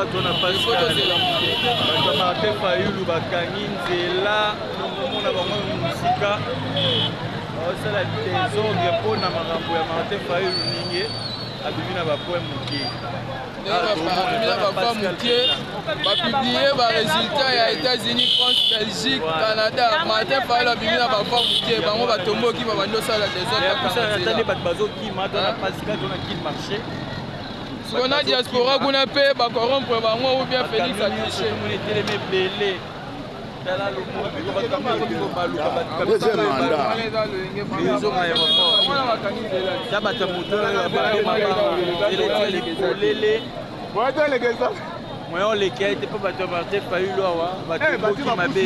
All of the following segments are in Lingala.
atona pascal bato martin fayulu bakangi nzela nomomona bango mosika baosala desordre mpo na makambo ya martin fayulu ndenge abimi na bapoint moke bamina bakwa moke bapiblie baresultat ya états-unis france belgique canada martin fayelo abimi na bakwa moke bango batomboki babandi osala desordre siko na diaspora kuna mpe bacorrompre bango ou bien félix atriche Deuxième mandat. moyen olekea ete mpo bato ya marte fayulu awa batoboki mabe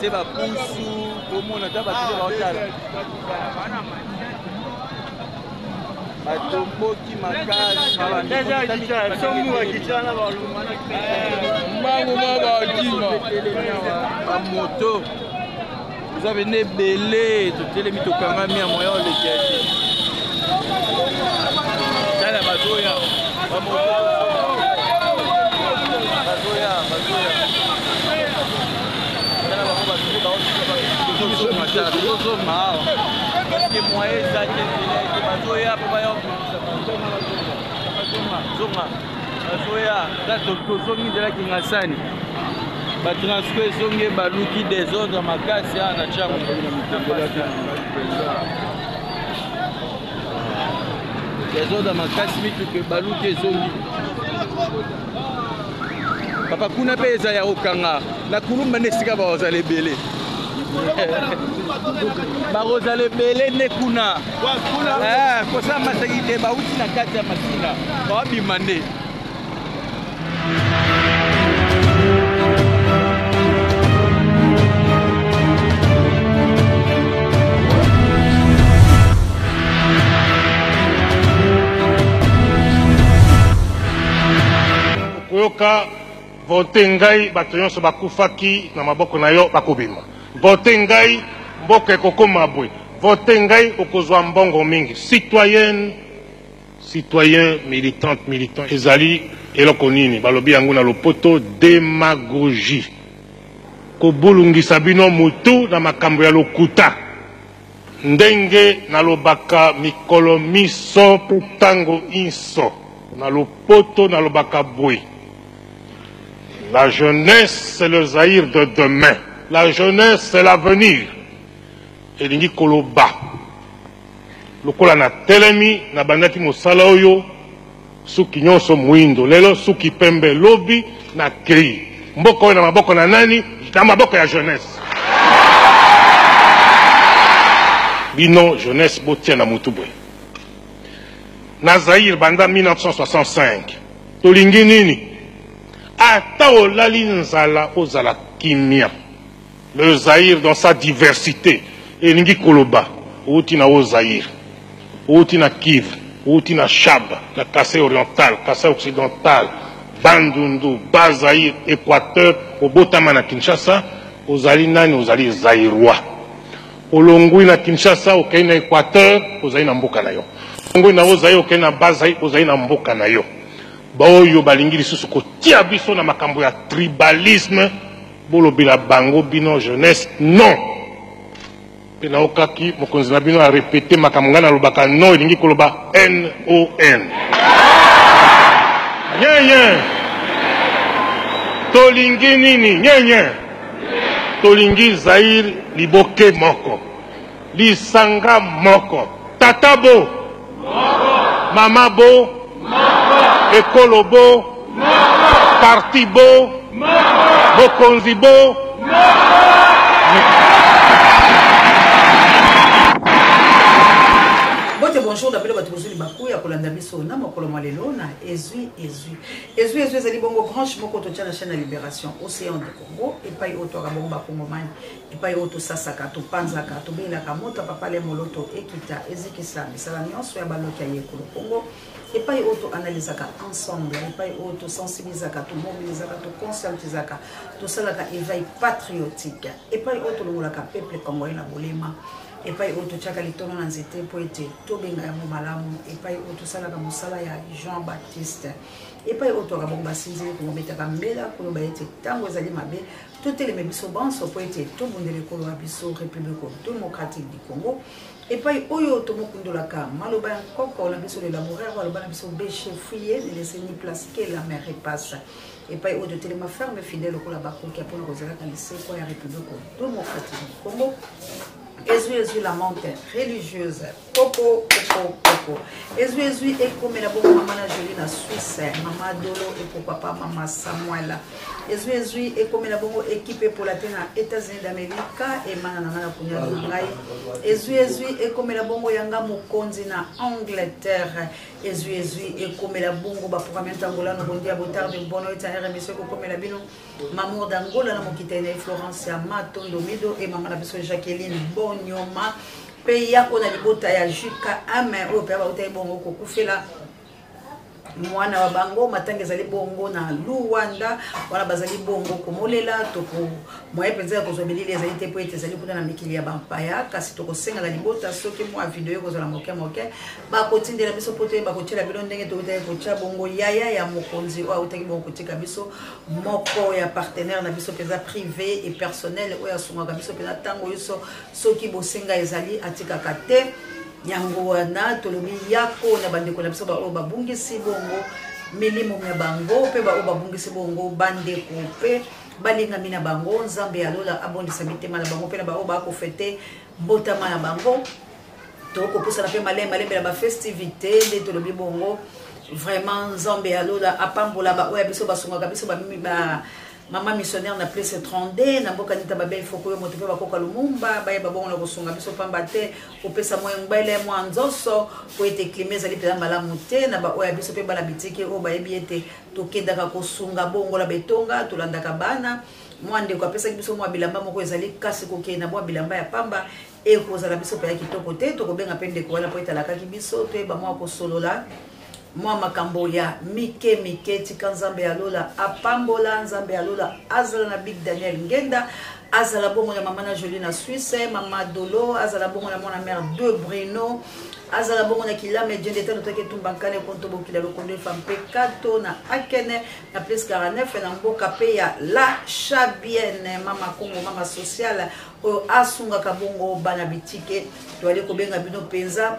te bapusu tomona ta bato te baotala batomboki makasi mbango mwa bakima bamoto eza pene ebele totelemi tokangami ya moya olekea te tala bato oya bamoto tozongi nzela kingasani batransport ezongi baluki desordre makasi awa na tyango desordre makasi mituka baluki ezongi papa kuna mpe eza ya kokanga na kulumba nde esika bakozala ebele bakozala ebele nde kuna eh, kosala maseki te bauti na kati ya masina baobima nde Okoyoka vote ngai, bato nyonso bakufaki na maboko na yo bakobima. Vote ngai, mboka ekokoma bwe. Vote ngai, okozwa mbongo mingi. Citoyenne, citoyen, militante, militant, ezali eloko nini? Balobi yango na lopoto demagogie, kobulungisa bino mutu na makambo ya lokuta. Ndenge nalobaka mikolo minso mpe tango inso na lopoto nalobaka boye, La jeunesse c'est le Zaïre de demain, la jeunesse c'est l'avenir. Elingi koloba lokola natelemi nabandaki mosala oyo, Suki nionso muindo lelo suki pembe lobi na keyi mboka oyo na maboko na nani na maboko ya jeunesse bino jeunesse botia na mutu boye na Zaire banda 1965 tolingi nini ata olali nzala ozala kimia Le Zaïre dans sa diversite elingi koloba owuti na Haut Zaïre, owuti na Kivu, owuti na Shaba, na Kasai oriental, Kasai occidental, Bandundu, Bas Zaïre, Equateur, obotama na Kinshasa, ozali nani? Ozali Zaïrois. Olongwi na Kinshasa okei na Equateur, ozali na mboka na yo. Olongwi na Haut Zaïre okei na Bas Zaïre, ozali na mboka na yo. Baoyo balingi lisusu kotia biso na makambo ya tribalisme Bolobela bango bino jeunesse non pe na okaki mokonzi na bino a repete makambo ngai nalobaka non elingi koloba non nyenye tolingi nini nyenye tolingi zaire liboke moko Lisanga moko. Tata bo. Moko. Mama bo. Moko. Ekolo bo. Moko. Parti bo. Moko. Bokonzi bo. Moko. bonjour na bino bato bozwi libaku ya kolanda biso na mokolo mwa lelo na ezwi ezwi ezwi ezwi ezali bongo branche moko totya na chaine ya libération océan du congo epai oyo twaka bongo bakongomani epai oyo tosasaka, topanzaka, tobinelaka mota papa le moloto ekita ezikisa misala nyonso ya baloki ya yekolo kongo epai oyo toanalysaka ensemble epai oyo tosensibilisaka tomobilisaka toconscientisaka tosalaka éveil patriotique epai oyo tolongolaka peuple congolais na bolema epai oyo totyaka litono na nzete mpo ete tobenga yango malamu epai oyo tosalaka mosala ya jean baptiste epai oyo toyaka bango basinzili kongobetaka mbela koloba ete ntango ezali mabe toteleme biso banso mpo ete tobundela ekolo ya biso republique democratique du congo epai oyo tomokundolaka maloba ya nkoko na biso lelaborer maloba na biso bechefuye leseni place ke la mer epasse epai oyo totelema ferme fidèle lokola bakoki mpo na kozalaka lisekwa ya republique democratique du congo ezwi ezwi la monte religieuse Coco, coco, coco. Ezui, ezui, ekomela bongo mama na Jolie na Suisse. Eh, mama Dolo et pour papa mama Samuel. Ezui, ezui, ekomela bongo équipe pour la tena États-Unis d'Amérique et mana na na kunya na ngai. Ezui, ezui, ekomela bongo yanga mokonzi na Angleterre. Ezui, ezui, ekomela bongo ba programme tangola no bondia botar de bono et tana remission ko komela bino. Mamour d'Angola na mokitene Florence ya Matondo Mido et mama na biso Jacqueline Bonyoma. mpe ya oyo na libota ya jkm oyo mpe bauta ye bongo kokufela mwana wa bango matanga ezali bongo na luwanda wana bazali bongo komolela toko moye mpenza ya kozwa bilili ezali te mpo ete ezali kuna na mikili ya bampaya kasi tokosenga na libota soki mwa video ekozala moke moke bakotindela biso mpo toyeba kotyela bino ndenge toutaki kotya bongo yaya ya mokonzi oyo autaki bongo kotika biso moko ya partenaire na biso mpenza privé et personnel oyo asungaka biso mpenza ntango nyonso soki bosenga ezali atikaka te yango wana tolobi yako na bandeko na biso baoyo babungisi bongo milimo mya bango mpe baoyo babungisi bongo bandeko mpe balingami na bango nzambe ya lola abondisa mitema na bango mpe na baoyo bakofete mbotama na bango tokopusana mpe malembe malembe na bafestivité nde tolobi bongo vraiment nzambe ya lola apambola baoyo ya biso basungaka biso ba, ba mama missionnaire na place 32 na mboka nita babe ifoko yo moto mpe bakoka lumumba bayeba bongo na kosunga biso mpamba te kopesa moye mobele mwa nzoso mpo ete klima ezali mpenza malamu te na baoyo ya biso mpe bana bitike oyo bayebi ete tokendaka kosunga bongola betonga tolandaka bana mwa ndeko apesaki biso mwa bilamba moko ezali kasi kokende na mwa bilamba ya pamba ekozala biso mpenza kitoko te tokobenga mpe ndeko wana mpo ete alakaki biso toyeba mwa kosolola mwa makambo ya mike mike tika nzambe ya lola apambola nzambe ya lola azala na big daniel ngenda azala bongo na mama na jolie na suisse mama dolo azala bongo na mwana mare de bruno azala bongo na kilama ejende etano toki etumba nkane konto bokila lokondo efa mpe kato na akene na plus 49 na mboka mpe ya la chabienne mama congo mama sociale oyo asungaka bongo bana bitike toali kobenga bino mpenza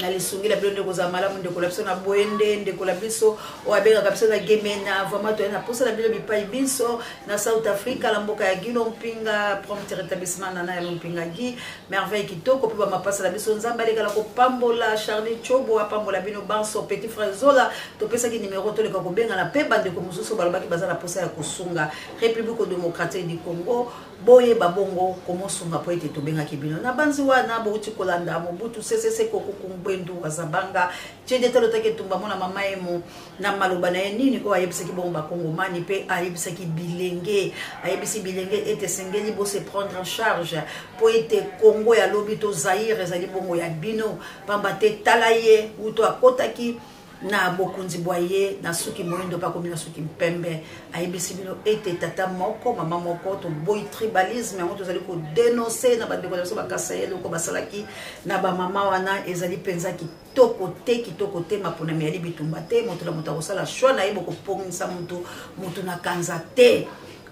na lisungi na bino ndeko ozala malamu ndeko na biso na bwende ndeko na biso oyo abengaka biso na gemena vraiment toyai na mposa na bino bipai binso na south africa na mboka ya gilo mpinga prompte rétablissement nana ya lompinga gi merveille kitoko mpe bamapasa na biso nzambe alekala kopambola charlie chobo apambola bino banso petit frère zola topesaki nimero toleka kobengana mpe bandeko mosusu balobaki baza na mposa ya kosunga république démocratique du congo Boyeba bongo komosunga mpo ete tobengaki bino. Nabanzi wana bouti kolanda Mobutu Sese Seko Kuku Ngbendu wa Zabanga, Tshende Talo Take Tumba mwana mama Emo, na maloba na ye nini oyo ayebisaki bongo bakongomani mpe ayebisaki bilenge, ayebisi bilenge ete esengeli bo se prendre en charge mpo ete Congo ya lobi to Zaïre ezali bongo ya bino, pamba te tala ye wuto akotaki na bokonzi bwa ye na suki moindo mpe akomi na suki mpembe ayebisi bino ete tata moko mama moko toboyi tribalisme yango tozali kodenonse na bandeko na biso bakasa ye eloko basalaki na bamama wana ezali mpenza kitoko te kitoko te maponami yali bitumba te moto na moto akosala shwa na ye bokopongisa motu motu na kanza te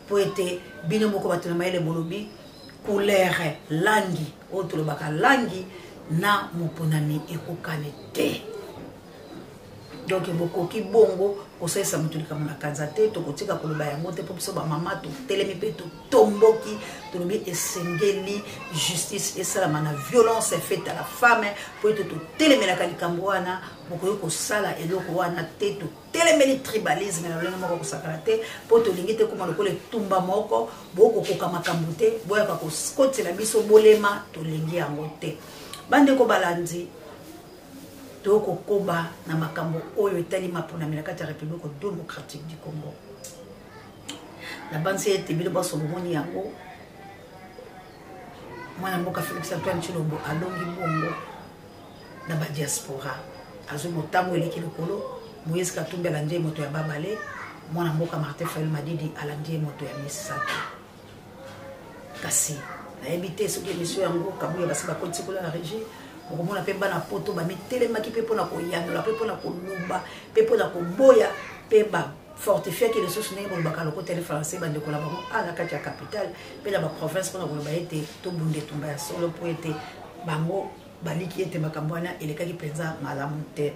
mpo ete bino moko bato na mayele bolobi kulere langi oyo tolobaka langi na moponami ekokani te donk bokoki bongo kosalisa moto likambo na kanza te tokotika koloba yango te mpo biso bamama totelemi mpe totomboki tolobi esengeli justice esalama na violence efete ya la femme mpo ete totelemelaka likambo wana bokoki kosala eloko wana te telemeli tribalisme na lolenge moko kosakana te mpo tolingi te koma lokola etumba moko bokokoka makambo te boyaka kokotela biso bolema tolingi yango te bandeko balandi tokokoba na makambo oyo etali maponami na kati ya république démocratique du congo nabanzi ete bino banso bomoni yango mwana mboka félix antoine chilombo alongi bongo na ba diaspora azwi motango eleki likolo moïse katumbi alandi ye moto ya babale mwana mboka martin fayul madidi alandi ye moto ya misato kasi nayebi te soki emission yango kabuya basi bakotisi kuna na régie okomona mpe bana poto bamitelemaki mpe mpona koyanola mpe mpona koloba mpe mpona koboya mpe bafortifiaki lisusu ndenge bolobaka lokota le français bandeko na bango a na kati ya capitale mpe na baprovince mpona koloba ete tobunda etumba ya solo mpo ete bango baliki ete makambo wana elekaki mpenza malamu te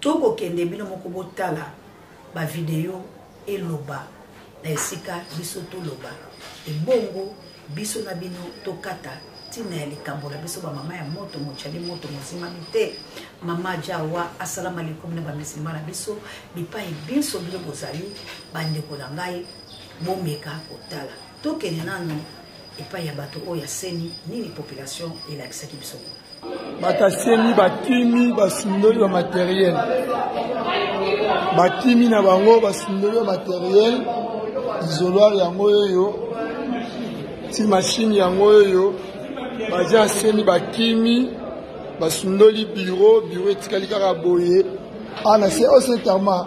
to kokende bino moko botala bavideo eloba na esika biso toloba ebongo biso na bino tokata ntina ya likambo na biso bamama ya moto mocali moto mozimami te mama jawa asalama likomi na bamisilma na biso bipai binso bino bozali bandeko na ngai bomeka kotala Tokende nano epai ya bato oyo ya seni nini population elakisaki biso kuna. bakasemi bakimi basundoli ba materiel bakimi na bango basundoli ba materiel isoloir yango oyo ti mashine yango oyo baza asemi bakimi basundoli biro biro etikali kaka boye ana se oseterma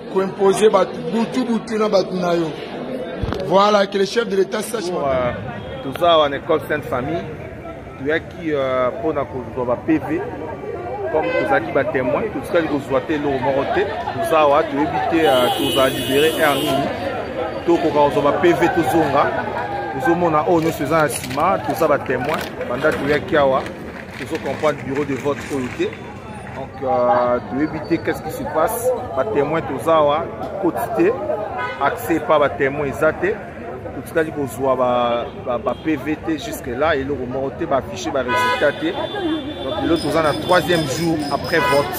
ko imposer bato butu butu na bato na yo voilà que le chef de l'état sache euh, toza awa na école sainte famille toyaki euh, mpo na kozwa ba pv comme tozalaki batémoin totikali kozwa te eloko moko te toza awa toyebi te euh, tozala libéré r nini tokoka kozwa ba pv tozonga tozomona oyo oh, nyonso eza na nsima toza batémoin banda toyaki awa tozo comprendre bureau de vote oyo te donc euh, toyebi te qu'est ce qui se passe batémoin toza awa tokoti te accès epa batémoin eza te totikali kozwa bapv te jusque là eloko moko te baaffiche baresultat te donc lelo toza na troisième jour après vote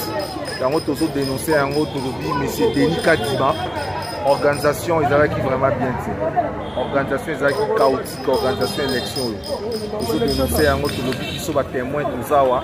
yango tozodénonce yango tolobi monsieur denis kadima organisation ezalaki vraiment bien te organisation ezalaki chaotique organisation élection oyo tozodénonce yango tolobi biso batémoin toza awa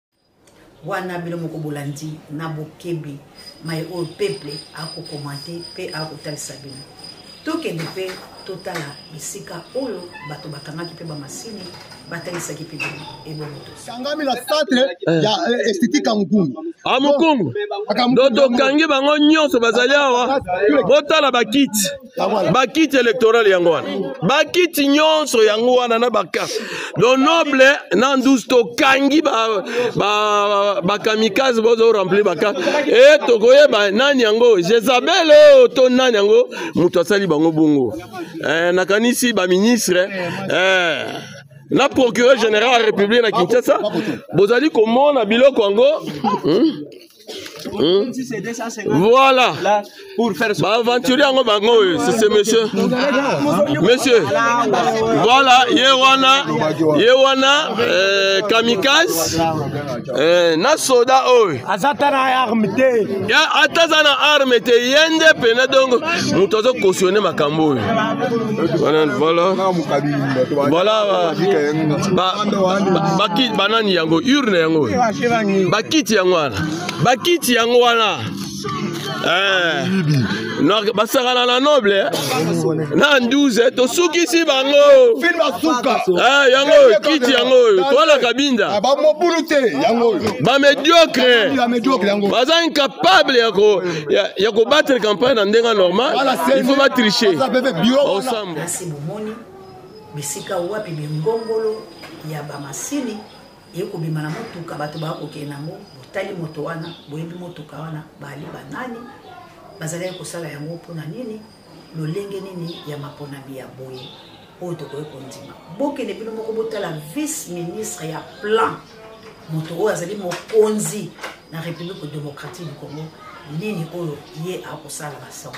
wana bino moko bolandi na bokebi mai oyo peple akokomante mpe akotalisa bino tokende mpe totala bisika oyo bato bakangaki mpe bamasini batalisaki mpe bino ebongo tosangami na centre eh. ya eh, esthétique ya mokungu a ah, mokungu do tokangi bango nyonso bazali awa botala bakiti bakiti électoral yango wana bakiti nyonso yango wana na baka don noble na ndusu tokangi bakamikaze bozo remplir baka e tokoyeba nani yango jezabel oyo oh, to nani yango moto asali bango bongo eh, nakanisi baministre eh, na procureur général ya république na kinshasa bozali komona biloko yango hmm? Hmm? Voilà. Baaventure yango bango oyo sese monsieur monsieur voilà ye wana ye wana eh, kamikaze eh, na soda oyo aza ata na arme te ata aza na arme te ye nde mpena dongo moto azokosione makambo oyo Voilà, voilà. Voilà, ba, ba, bakiti banani yango urne yango bakiti yango wana bakiti yango wana eh. basakana na noble eh. na 12 eh, tosukisi bango yango oyo kiti yango oyo toala kabinda ah, bamediocre baza incapable ya ko ya, ya kobattre campagne na ndenge normal il faut batriche osamba kasi bomoni bisika wapi bingongolo ya bamasini eye kobima na motuka bato baya kokende yango botali moto wana boyebi motuka wana baali banani bazalaki kosala yango mpo na nini lolenge nini ya maponami ya boye oyo tokoki kondima bokende bino moko botala vice ministre ya plan moto oyo azali mokonzi na république démocratique du congo nini oyo ye akosala bacentre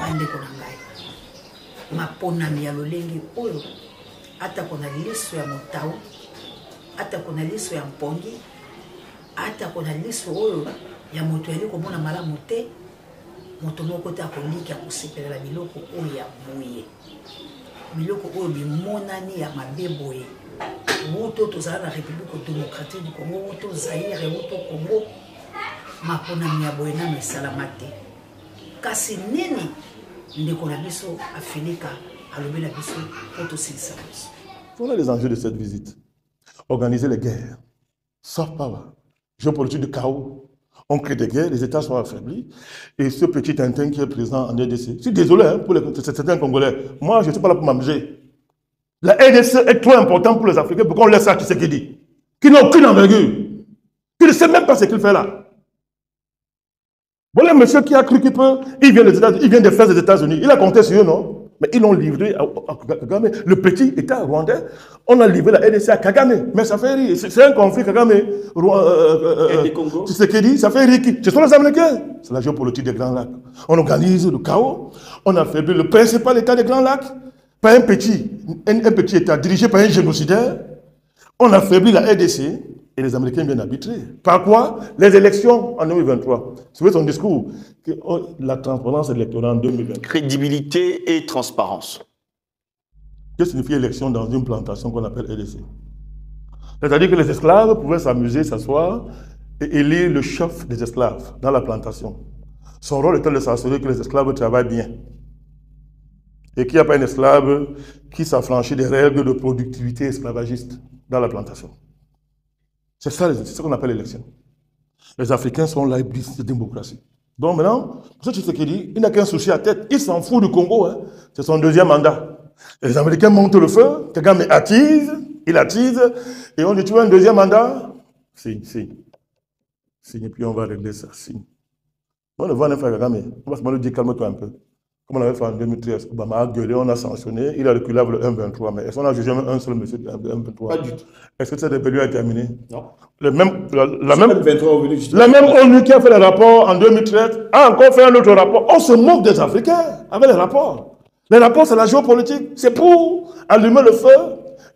bandeko na ngai maponami ya lolenge oyo atako na liso ya motau atako na liso ya mpongi atako na liso oyo ya moto yali komona malamu te moto moko te akolikya kosepelela biloko oyo ya boye biloko oyo bimonani ya mabe boye wuto tozala na république démocratique du congo wuto zaire wuto congo maponami ya boye nano esalama te kasi nini ndeko na biso afilika alobi na biso mpo tosilisa biso Voilà les enjeux de cette visite. Organiser les guerres, soft power géopolitique du chaos on crée des guerres, les États sont affaiblis. Et ce petit Tintin qui est présent en RDC, je suis désolé hein, pour certains Congolais, moi je ne suis pas là pour m'amuser. La RDC est trop importante pour les Africains pour qu'on laisse ça, qui c'est qui dit. Qui n'a aucune envergure. Qui ne sait même pas ce qu'il fait là. Voilà un monsieur qui a cru qu'il peut, il vient des états il vient des frères des États-Unis. Il a compté sur eux, non mais ils l'ont livré à, Kagame. Le petit État rwandais, on a livré la RDC à Kagame. Mais ça fait rire. C'est un conflit, Kagame. Roi, euh, euh, euh, sais ce qu'il dit, ça fait rire. Ce sont les Américains. C'est la géopolitique des Grands Lacs. On organise le chaos. On a fait le principal État des Grands Lacs. Par un petit, un petit État dirigé par un génocidaire. On affaiblit la RDC. Et les Américains viennent arbitrer. Par quoi Les élections en 2023. C'est son discours. Oh, la transparence électorale en 2023. Crédibilité et transparence. Que signifie élection dans une plantation qu'on appelle LDC e? C'est-à-dire que les esclaves pouvaient s'amuser, s'asseoir et élire le chef des esclaves dans la plantation. Son rôle était de s'assurer que les esclaves travaillent bien. Et qu'il n'y a pas un esclave qui s'affranchit des règles de productivité esclavagiste dans la plantation. C'est ça, c'est ce qu'on appelle l'élection. Les Africains sont là, ils disent démocratie. Donc maintenant, ce qu'il dit, il n'a qu'un souci à tête, il s'en fout du Congo, hein. c'est son deuxième mandat. les Américains montent le feu, Kagame attise, il attise, et on dit, tu veux un deuxième mandat Signe, signe. Signe, et puis on va régler ça, signe. On le voit, on va se demander, calme-toi un peu comme on avait fait en 2013, Obama a gueulé, on a sanctionné, il a reculé avec le 1,23. Mais est-ce qu'on a jugé un seul monsieur 1 1,23 Pas du tout. Est-ce que cette rébellion est terminée Non. Le même, la, même, ONU qui a fait le rapport en 2013 a encore fait un autre rapport. On se moque des Africains avec les rapports. Les rapports, c'est la géopolitique. C'est pour allumer le feu,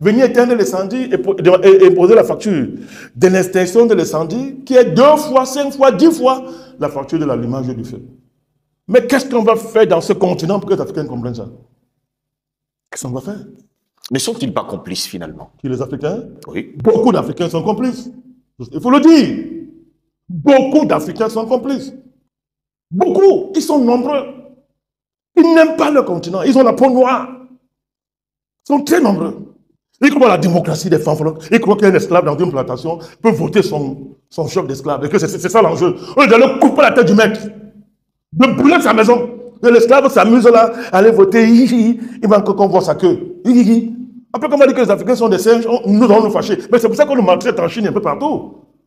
venir éteindre l'incendie et, et, imposer poser la facture de l'extinction de l'incendie qui est deux fois, cinq fois, dix fois la facture de l'allumage du feu. Mais qu'est-ce qu'on va faire dans ce continent pour que les Africains comprennent ça Qu'est-ce qu'on va faire Ne sont-ils pas complices finalement Qui les Africains Oui. Beaucoup d'Africains sont complices. Il faut le dire. Beaucoup d'Africains sont complices. Beaucoup. Ils sont nombreux. Ils n'aiment pas le continent. Ils ont la peau noire. Ils sont très nombreux. Ils croient à la démocratie des femmes. Ils croient qu'un esclave dans une plantation peut voter son, son chef d'esclave. Et que c'est ça l'enjeu. est d'aller couper la tête du mec de brûler sa maison. L'esclave s'amuse là, à aller voter, il va qu'on voit sa queue. Après, on dit que les Africains sont des singes, nous allons nous fâcher. Mais c'est pour ça qu'on nous maltraite en Chine un peu partout.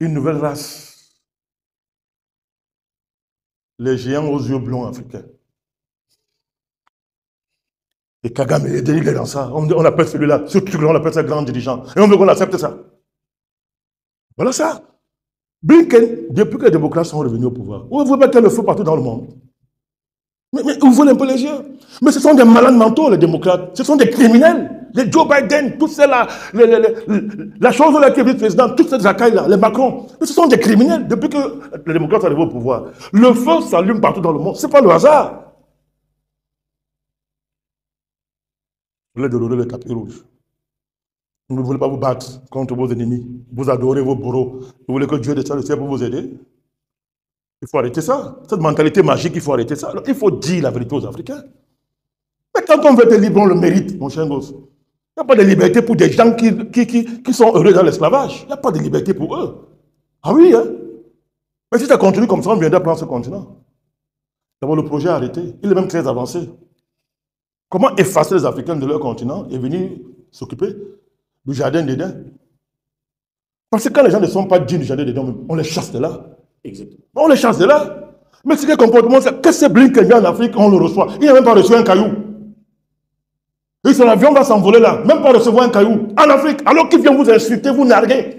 une nouvelle race. Les géants aux yeux blonds africains. Et Kagame, il est dans ça. On, appelle celui-là, ce truc-là, on appelle ça grand dirigeant. Et on veut qu'on accepte ça. Voilà ça. Blinken, depuis que les démocrates sont revenus au pouvoir, vous veut mettre le feu partout dans le monde. Mais, mais un peu les yeux. Mais ce sont des malades mentaux, les démocrates. Ce sont des criminels les Joe Biden, tout cela, la chose de laquelle vice-président, toutes ces racailles-là, les Macron, ce sont des criminels depuis que les démocrates arrivent au pouvoir. Le feu s'allume partout dans le monde, ce n'est pas le hasard. Vous voulez dolorer le tapis rouge. Vous ne voulez pas vous battre contre vos ennemis. Vous adorez vos bourreaux. Vous voulez que Dieu descende le ciel pour vous aider. Il faut arrêter ça. Cette mentalité magique, il faut arrêter ça. il faut dire la vérité aux Africains. Mais quand on veut être libre, on le mérite, mon cher gosse. Il n'y a pas de liberté pour des gens qui, sont heureux dans l'esclavage. Il n'y a pas de liberté pour eux. Ah oui, hein? Mais si ça continue comme ça, on viendrait prendre ce continent. D'abord, le projet est arrêté. Il est même très avancé. Comment effacer les Africains de leur continent et venir s'occuper du jardin d'Éden Parce que quand les gens ne sont pas dignes du jardin d'Éden, on les chasse de là. Exactement. On les chasse de là. Mais c'est quel comportement Qu'est-ce que Blinken vient en Afrique On le reçoit. Il n'a même pas reçu un caillou. Et son avion va s'envoler là, même pas recevoir un caillou. En Afrique, alors qu'il vient vous insulter, vous narguer.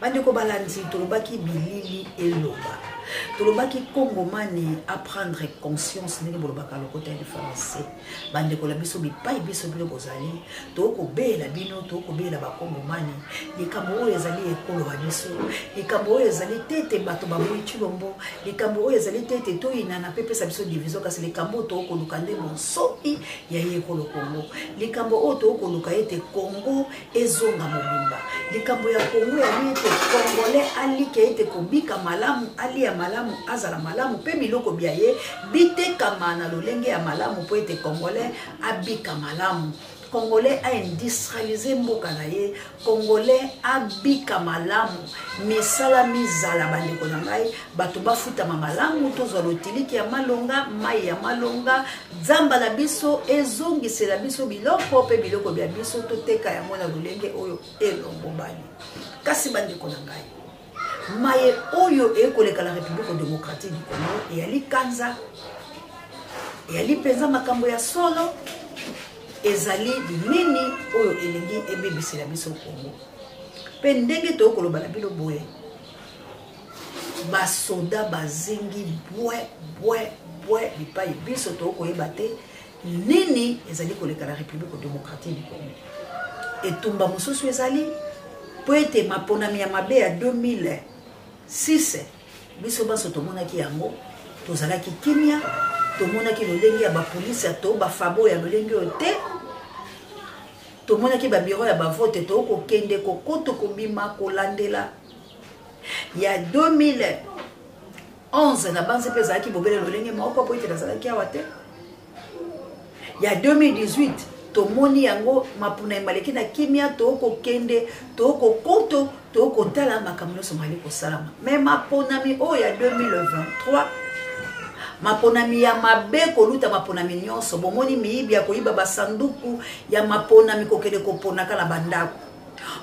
bandeko balandi tolobaki bilili eloba tolobaki kongomani aprendre conscience ndenge bolobaka lokota ya lifalanse bandeko na biso bipai biso bino bozali tokobeyela bino tokobeyela bakongomani likambo oyo ezali ekolo ya biso likambo oyo ezali te ete bato baboyi cilombo likambo oyo ezali te ete toyinana mpe epesa biso division kasi likambo oyo tokoluka nde bonsomi ya ye ekolo kongo likambo oyo tokoluka ete kongo ezonga mobimba likambo ya kongo yali ete congolais alika ete kobika malamu alia malamu azala malamu mpe biloko bya ye bitekama na lolenge ya malamu mpo ete congolais abika malamu congolais aindustrialise mboka na ye congolais abika malamu misala mizala bandeko na ngai bato bafutama malamu tozwa lotiliki ya malonga mai ya malonga Zamba na biso ezongisela biso biloko mpe biloko bya biso toteka yango na lolenge oyo elongobani. Kasi bandeko na ngai, maye oyo ekoleka na Republique Democratique du Congo eyali kanza, eyali mpenza makambo ya solo, ezali nini oyo elingi ebebisela biso Congo. Mpe ndenge tookoloba na bino boye, basoda bazingi bwe bwe bwe bipai biso tokoki koyeba te nini ezali koleka na république démocratique du congo etumba mosusu ezali mpo ete maponami ya mabe ya 2006 biso banso tomonaki yango tozalaki kimia tomonaki lolenge ya bapolisi ya to bafabo ya lolenge oyo te tomonaki babiro ya bavote tokokende kokoto kobima kolandela ya 2011 na banze mpe ezalaki bobele lolenge moko mpo ete nazalaki awa te ya 2018 tomoni yango mapuna ya maleki na kimia tokokende tokokoto tokotala makambo nyonso mali kosalama me maponami oyo ya 2023 maponami ya mabe koluta maponami nyonso bomoni miyibi ya koyiba basanduku ya maponami kokende koponaka na bandako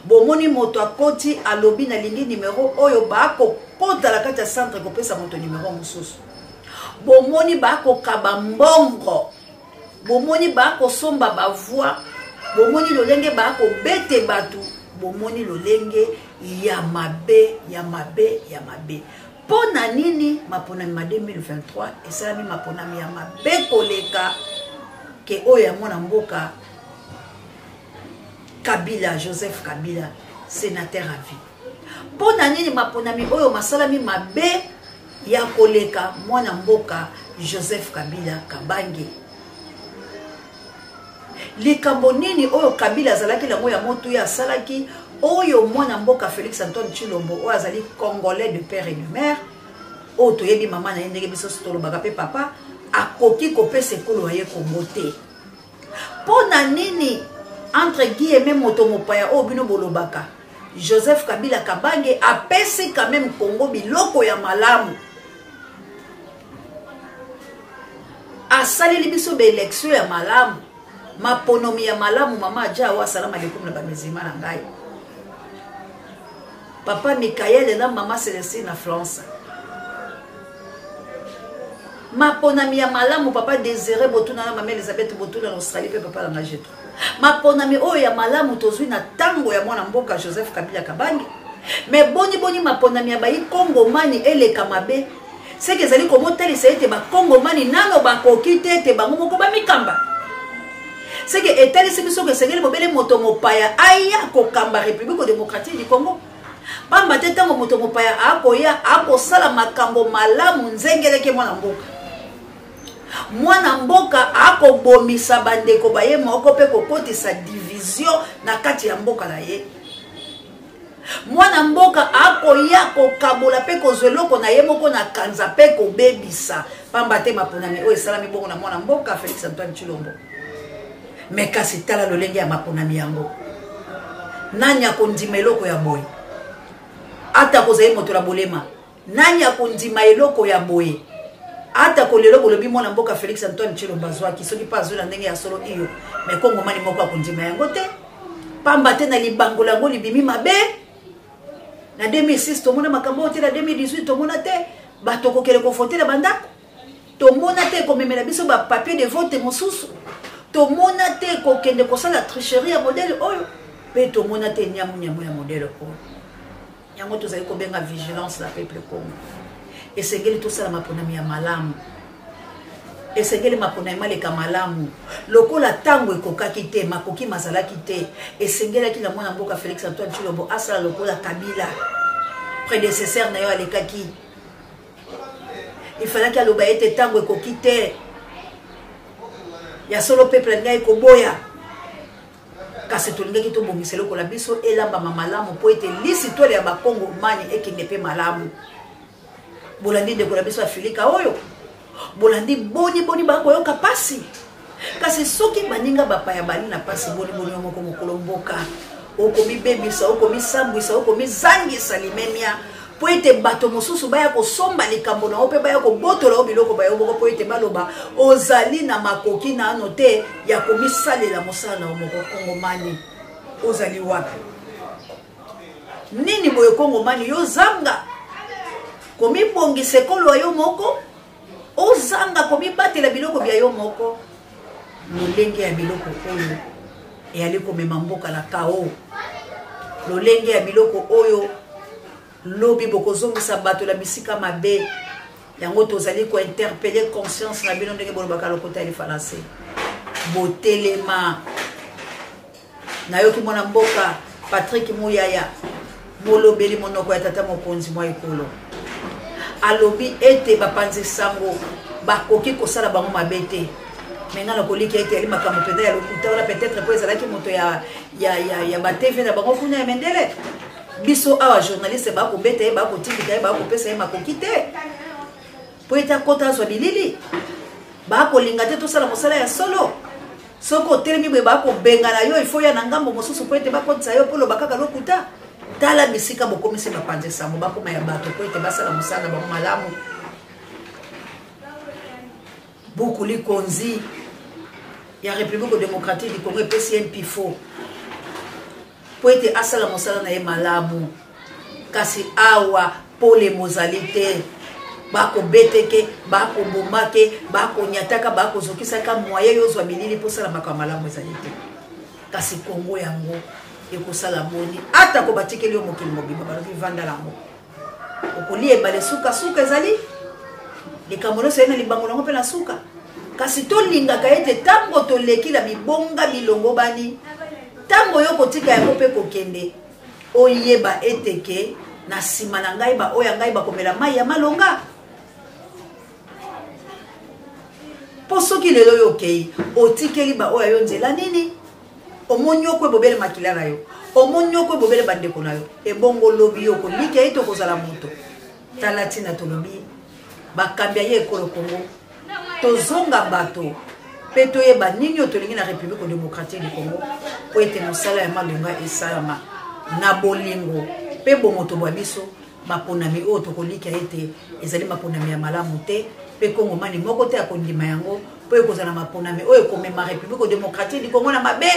bomoni moto akoti alobi nalingi nimero oyo bakokota na kati ya centre kopesa moto nimero mosusu bomoni bakokaba mbongo bomoni bakosomba bavoi bomoni lolenge bakobete bato bomoni lolenge ya mabe ya mabe ya mabe mpo na nini maponami ma 2023 esalami maponami ya mabe koleka ke oyo ya mwana mboka kabila joseph kabila sénateur à vie mpo na nini maponami oyo masalami mabe ya koleka mwana mboka joseph kabila kabange likambo nini oyo kabila azalaki nango ya motuya asalaki oyo mwana mboka félix antoine chilombo oyo azali congolais de père et de mère oyo toyebi mama na ye ndenge biso tolobaka mpe papa akoki kopesa ekolo ya ye kongo te mpo na nini entre guilleme moto mopaya oyo bino bolobaka joseph kabila kabange apesi quand même congo biloko ya malamu asaleli biso baelektio ya malamu maponomi ya malamu mama aja awa asalama likumu na bamizima na ngai papa mikaele na mama celestine na france maponami ya malamu papa desire botuna na mama elizabeth botuna na australie mpe papa langa jeto maponami oyo ya malamu tozwi na ntango ya mwana mboka joseph kabila kabange me boniboni maponami ya bayi kongomani eleka mabe seke ezali kobotalisa ete bakongomani nano bakoki te ete bango moko bamikamba seke etalisi biso ko esengeli bobele moto mopaya aya kokamba république démocratique du congo pamba te ntango moto mopaya akoya akosala makambo malamu nzengeleke mwana mboka mwana mboka akobomisa bandeko baye moko mpe kokotisa division na kati ya mboka na ye mwana mboka akoya kokabola mpe kozwa eloko na ye moko na kanza mpe kobebisa mpamba te maponami oyo esalami bongo na mwana mboka felix antoine chilombo me kasi tala lolenge ya maponami yango nani akondima eloko ya boye ata kozali moto na bolema nani akondima eloko ya boye atako lelo bolobi mwana mboka félix antoine tshilombo azwaki soki mpe azwi na ndenge ya solo iyo me kongomani moko akondima yango te pamba te na libangola yango libimi mabe na 2006 tomona makambo oyo te na 2018 tomona te bato kokele kofotela bandako tomona te komemela biso bapapier de vote mosusu tomona te kokende kosala tricherie ya modele oyo mpe tomona te nyamunyamu ya modele oyo yango tozali kobenga vigilance la peuple congo esengeli tosala maponami ya malamu esengeli maponami maleka malamu lokola ntango ekokaki te makoki mazalaki te esengelaki na mwana mboka félix antoine tshilombo asala lokola kabila prédécesseur na yo alekaki ifalaki aloba ete ntango ekoki te ya solo peuple alingaki koboya kasi tolingaki tobongisa eloko na biso elambama malamu mpo ete lisitwale ya bakongomani ekende mpe malamu bolandi ndeko na biso afilika oyo bolandi boni boni bakoyoka mpasi kasi soki baninga bapaya bali na mpasi boni boni yo moko mokolo mboka okomibebisa okomisambwisa okomizangisa limemia mpo ete bato mosusu baya kosomba likambo na yo mpe baya kobotola yo biloko bayo moko mpo ete baloba ozali na makoki nano te ya komisalela mosala na yo moko kongomani ozali wapi nini boye kongomani yo zanga komibongisa ekolo ya yo moko ozanga komibatela biloko bya yo moko lolenge ya biloko oyo eyali komema mboka na kao lolenge ya biloko oyo lobi bokozongisa bato na bisika mabe yango tozali kointerpele conscience na bino ndenge bolobaka lokota ya lifalanse botelema nayoki mwana mboka patrik muyaya molobeli monoko ya tata mokonzi mwa ekolo alobi ete bapanzi sango bakoki kosala bango mabe te me ngai nakoliki ete yali makambo mpenza ya lokuta wana peut-être mpo ezalaki moto ya, ya, ya, ya batv na bango kuna ya mendele biso awa journaliste bakobeta ye bakotindika ye bakopesa ye makoki te mpo ete akota azwa bilili bakolinga te tosala mosala ya solo soki otelemi boye bakobengana yo ifo ya na ngambo mosusu mpo ete bakotisa yo mpo loba kaka lokuta tala bisika bokomisi bapanzi nsango bakoma ya bato mpo ete basala mosala bango malamu buku likonzi ya république démocratique du congo epesi ye mpifo mpo ete asala mosala na ye malamu kasi awa pole mozali te bakobeteke bakobomake bakonyataka bakozokisaka mwaye yo ozwa bilili mpo osala makambo malamu ezali te kasi kongo yango ekosala boni atako batikeli yo mokili mobimba balobi vanda yango okolia ebale suka suka ezali likambo nyonso ye na libango nango mpe na suka kasi tolingaka ete ntango toleki na bibonga bilongobani ntango yo kotika yango mpe kokende oyeba ete ke na nsima na ngai baoyo ya ngai bakomela mai ya malonga mpo soki lelo yo okei otikeli baoyo ya yo nzela nini omoniokwe bobele makila na yo omoniokwe bobele bandeko na yo ebongo lobi yo kolikia ete okozala moto tala ntina tolobi bakambi ya ye ekolo kongo tozonga bato mpe toyeba nini oyo tolingi na république démocratique du congo mpo ete mosala ya malonga esalama na bolingo mpe bomoto bwa biso maponami oyo tokolikia ete ezali maponami ya malamu te mpe kongomani moko te akondima yango mpo ekozala maponami oyo ekomema république démocratique du congo na mabe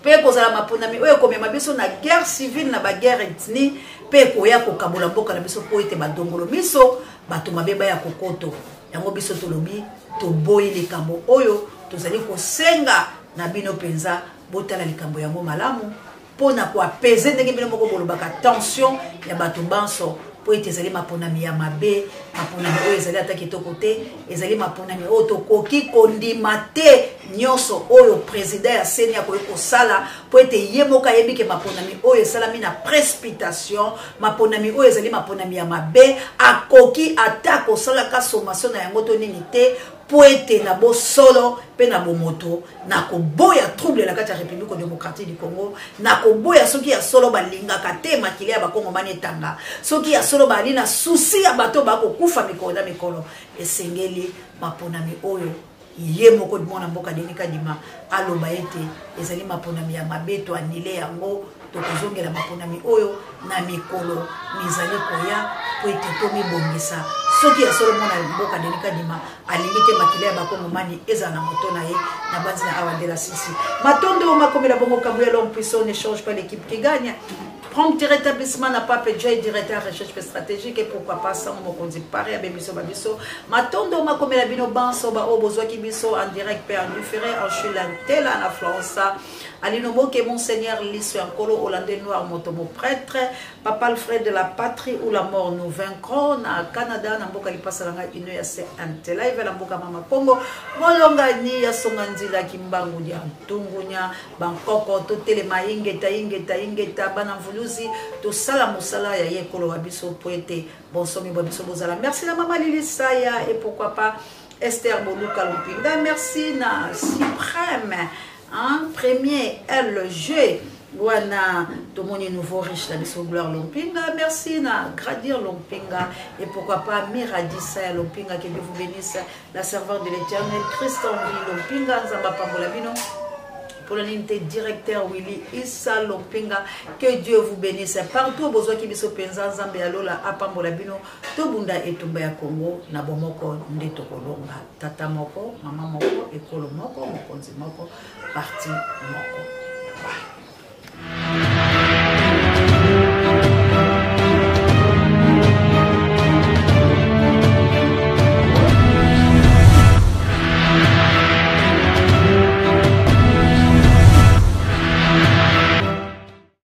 mpe ekozala maponami oyo ekomema biso na guerre civile na baguerre ethnie mpe ekoya kokabola mboka na biso mpo ete badongolo miso bato mabe baya kokoto yango biso tolobi toboyi likambo oyo tozali kosenga na bino mpenza botala likambo yango malamu mpo na koapese ndenge bino moko bolobaka tension ya bato banso mpo ete ezali maponami ya mabe maponami oyo ezali ata kitoko te ezali maponami oyo tokoki kondima te nyonso oyo president ya seni akoki kosala mpo ete ye moko ayebi ke maponami oyo esalami na precipitation maponami oyo ezali maponami ya mabe akoki ata kosalaka sommation na yango to nini te mpo ete na bosolo mpe na bomoto nakoboya trouble na kati ya république démocratique du congo nakoboya soki ya solo balingaka te makila ya bakongomani etanga soki ya solo baali na susi ya bato bakokufa mikolo na mikolo esengeli maponami oyo ye moko mwana mboka denis kadima aloba ete ezali maponami ya mabe to anile yango Tokozongela maponami oyo na mikolo mizali koya mpo ete tomibongisa soki ya solo mwana ya mboka denis kadima alingi te makila ya bakongomani ezala na moto na ye na banzi na awa de la sisi matondo makomela bongo kambo ya l'homme puissant n'échange pas l'équipe qui gagne prompt rétablissement na pape joy directeur recherche pe stratégique et pourquoi pas sango mokonzi pare ya bebiso ba biso matondo makomela bino banso baoyo bozwaki biso en direct pe en différé en chulantela na flansa Alino Boke, Monseigneur Liso ya Nkolo, Olande Noir Motobo Prêtre, Papa Alfred de la Patrie ou la mort nous vaincrons, na Canada, na mboka lipasa na ngai ino ya se ante live na mboka mama Congo, molongani ya songa nzila kimbangu ya ntungunya, bankoko totelema ingeta ingeta ingeta bana mvuluzi tosala mosala ya ye ekolo wa biso po ete bonsomi bwa biso bozala. Merci na mama Lili Saya et pourquoi pas Esther Boluka Lumpinga, merci na suprême, hein, premier LG. wana tomoni nouveau riche na biso gloire lompinga merci na gradir lompinga et pourquoi pas miradisa ya lompinga que dieu vous bénisse la servante de l'éternel christ en vie lompinga nzambe apambola bino mpona nini te directeur willi isa lompinga que dieu vous bénisse partout bozwaki biso mpenza nzambe ya lola apambola bino Tobunda etumba ya Congo na bomoko nde tokolonga. Tata moko, mama moko, ekolo moko, mokonzi moko, parti moko. Bye.